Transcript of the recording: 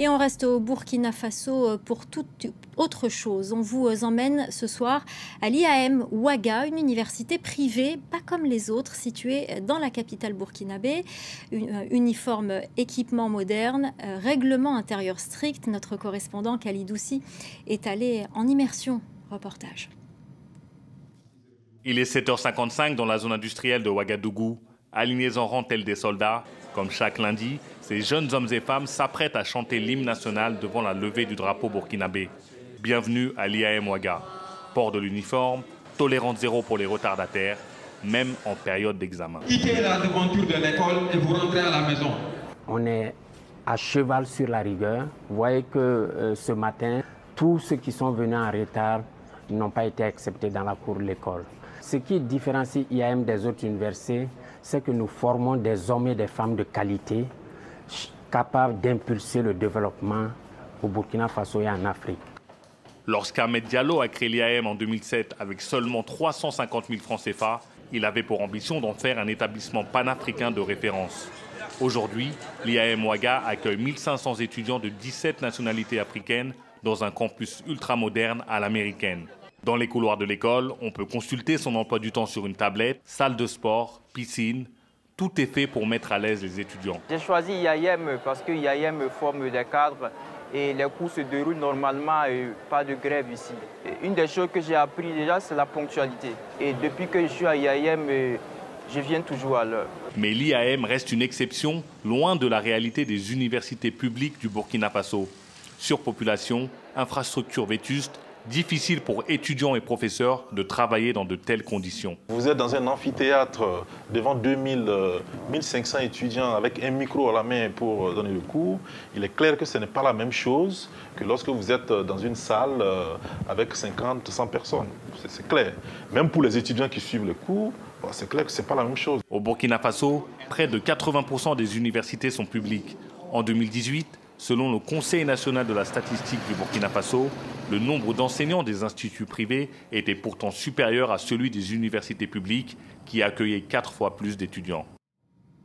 Et on reste au Burkina Faso pour toute autre chose. On vous emmène ce soir à l'IAM Ouaga, une université privée, pas comme les autres, située dans la capitale burkinabé. Uniforme, équipement moderne, règlement intérieur strict. Notre correspondant Kalidoussi est allé en immersion. Reportage. Il est 7h55 dans la zone industrielle de Ouagadougou. Alignés en rang tels des soldats, comme chaque lundi, ces jeunes hommes et femmes s'apprêtent à chanter l'hymne national devant la levée du drapeau burkinabé. Bienvenue à l'IAM Ouaga. Port de l'uniforme, tolérance zéro pour les retardataires, même en période d'examen. Quittez la devanture de l'école et vous rentrez à la maison. On est à cheval sur la rigueur. Vous voyez que euh, ce matin, tous ceux qui sont venus en retard n'ont pas été acceptés dans la cour de l'école. Ce qui différencie IAM des autres universités, c'est que nous formons des hommes et des femmes de qualité capables d'impulser le développement au Burkina Faso et en Afrique. Lorsqu'Ahmed Diallo a créé l'IAM en 2007 avec seulement 350 000 francs CFA, il avait pour ambition d'en faire un établissement panafricain de référence. Aujourd'hui, l'IAM Ouaga accueille 1500 étudiants de 17 nationalités africaines dans un campus ultramoderne à l'américaine. Dans les couloirs de l'école, on peut consulter son emploi du temps sur une tablette, salle de sport, piscine. Tout est fait pour mettre à l'aise les étudiants. J'ai choisi IAM parce que IAM forme des cadres et les cours se déroulent normalement et pas de grève ici. une des choses que j'ai appris déjà, c'est la ponctualité. Et depuis que je suis à IAM, je viens toujours à l'heure. Mais l'IAM reste une exception, loin de la réalité des universités publiques du Burkina Faso. Surpopulation, infrastructures vétustes, difficile pour étudiants et professeurs de travailler dans de telles conditions. Vous êtes dans un amphithéâtre devant 2000, 1500 euh, étudiants avec un micro à la main pour donner le cours. Il est clair que ce n'est pas la même chose que lorsque vous êtes dans une salle euh, avec 50, 100 personnes. C'est clair. Même pour les étudiants qui suivent le cours, c'est clair que ce n'est pas la même chose. Au Burkina Faso, près de 80% des universités sont publiques. En 2018, selon le Conseil national de la statistique du Burkina Faso, le nombre d'enseignants des instituts privés était pourtant supérieur à celui des universités publiques qui accueillaient quatre fois plus d'étudiants.